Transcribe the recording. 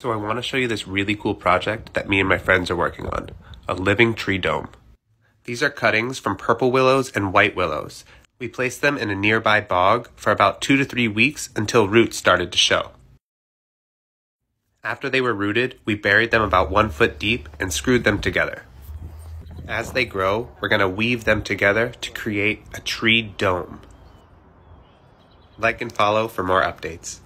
So I want to show you this really cool project that me and my friends are working on, a living tree dome. These are cuttings from purple willows and white willows. We placed them in a nearby bog for about two to three weeks until roots started to show. After they were rooted, we buried them about one foot deep and screwed them together. As they grow, we're going to weave them together to create a tree dome. Like and follow for more updates.